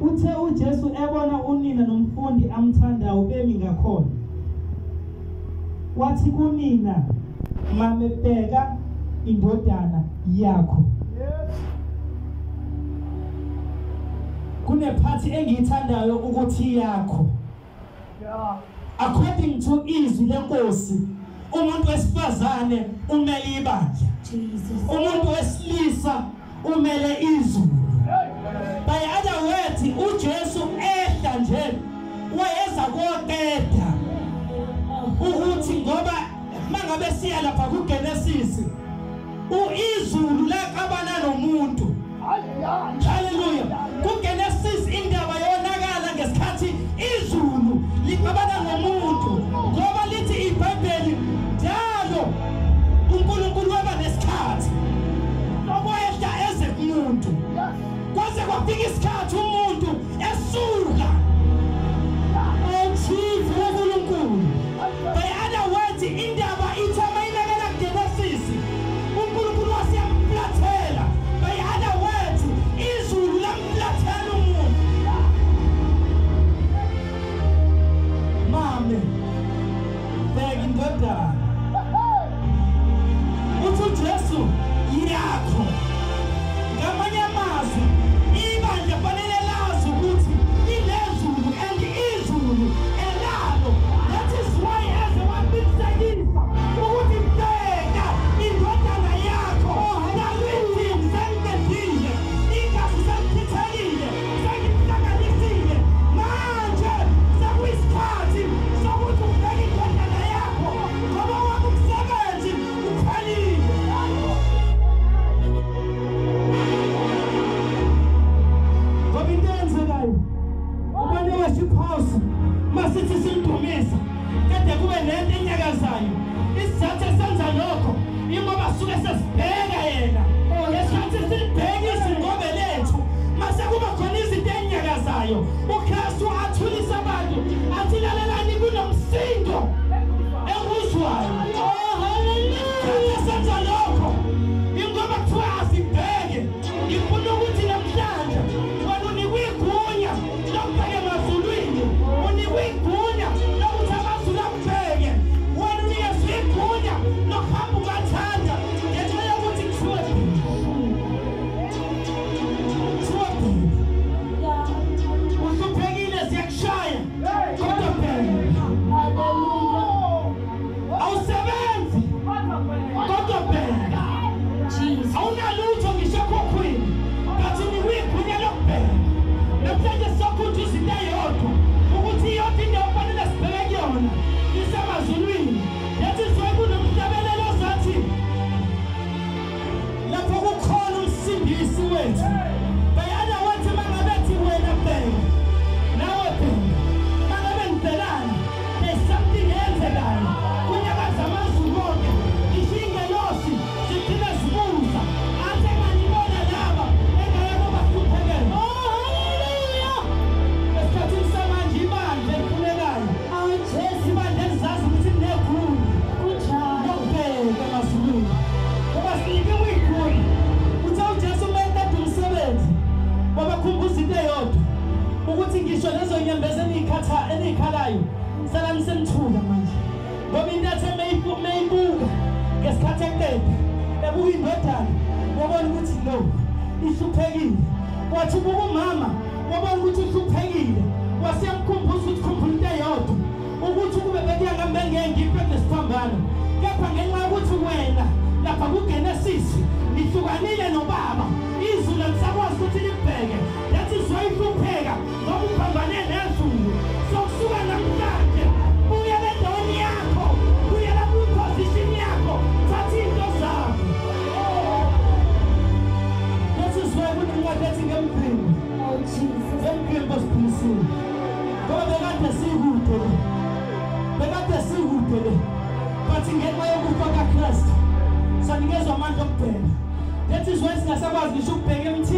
uthe uJesu ebona unina nomfundi amthandayo bemi ngakhona. Wathi kunina mame bheka indodana yakho. Kunephathi engiyithandayo ukuthi yakho. According to izwi lenkosi umuntu wesifazane umele ibandla. Jesus. umuntu wesilisa umele izulu wayeza koqeda ukuthi ngoba mangabe siya lapha kuGenesis uizulu laqabana nomuntu. Haleluya kuGenesis indaba house masithi simdumisa kade kube nento enyakazayo. Isizathu esenza lokho ingoba suke sesibheka yena. Ngesikhathi silibheka izingobe lethu mase kuba khona izinto enyakazayo ngisho lezo nyembezi eniyikhatha eniyikhalayo salani senithuka manje. Ngoba into athe meyibuka ngesikhathi eqeda ebuka indodana wabona ukuthi no ihluphekile. Wathi ubuka umama wabona ukuthi uhluphekile wasiyamkhumbuza ukuthi khumbula into eyodwa ukuthi ukube bekuya ngambe ngengiphe nesiphambano kepha ngenxa yokuthi wena lapha kugenesis nihlukanile nobaba izulu alisakwazi ukuthi libheke. Bathi ngenxa yokufa kakristu sanikezwa amandla okubheka lethi izwe singasakwazi ngisho ukubheka emthini